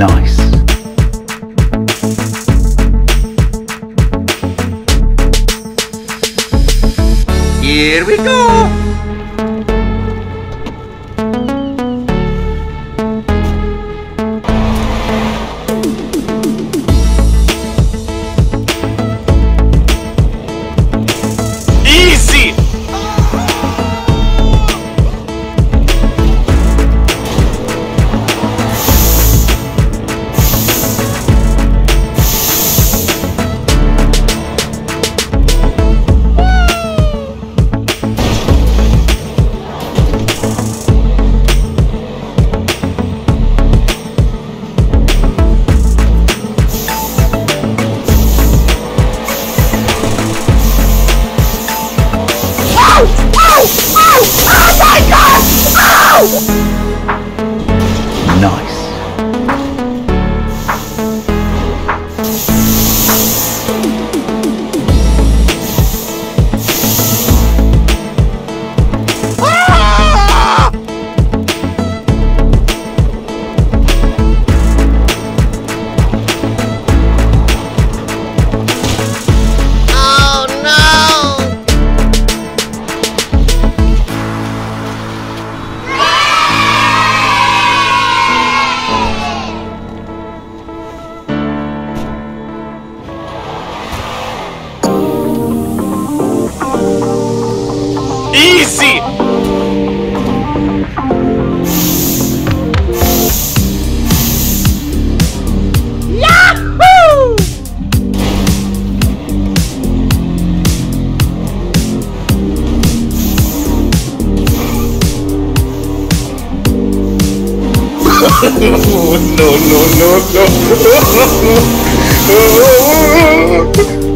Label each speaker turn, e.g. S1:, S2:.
S1: nice.
S2: Here we go!
S3: No, no, no, no.